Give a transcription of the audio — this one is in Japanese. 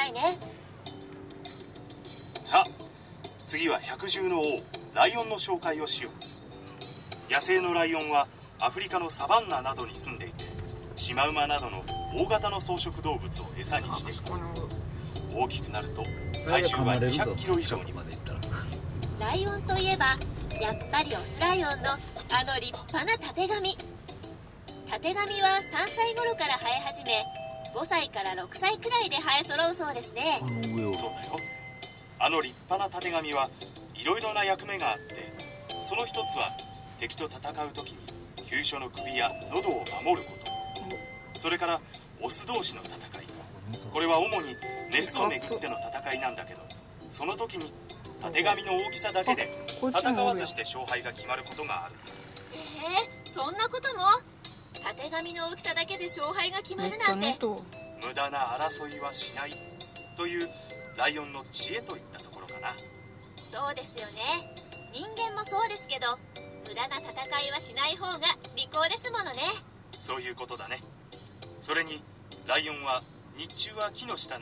さいね。さあ次は百獣の王ライオンの紹介をしよう。野生のライオンはアフリカのサバンナなどに住んでいてシマウマなどの大型の草食動物を餌にしている大きくなると体重は200キロ以上にまでライオンといえばやっぱりオスライオンのあの立派なたてがみたてがみは3歳頃から生え始め5歳から6歳くらいで生え揃うそうですね。そうだよ。あの立派なたてがみはいろいろな役目があってその一つは敵と戦う時に急所の首や喉を守ること。それからオス同士の戦い。これは主にメスをめぐっての戦いなんだけどその時にたてがみの大きさだけで戦わずして勝敗が決まることがある。えー、そんなこともたてがみの大きさだけで勝敗が決まるなんて。無駄な争いはしないというライオンの知恵といったところかな。そうですよね。人間もそうですけど無駄な戦いはしない方が利口ですものね。そういうことだね。それにライオンは日中は木の下